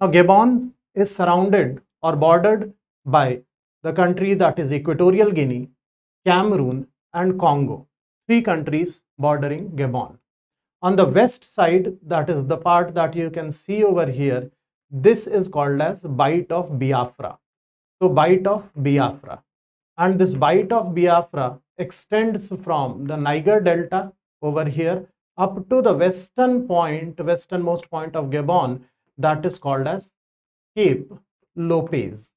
Now Gabon is surrounded or bordered by the country that is Equatorial Guinea, Cameroon and Congo, three countries bordering Gabon. On the west side, that is the part that you can see over here, this is called as Bight of Biafra. So Bight of Biafra. And this Bight of Biafra extends from the Niger Delta over here up to the western point, westernmost point of Gabon that is called as Cape Lopez.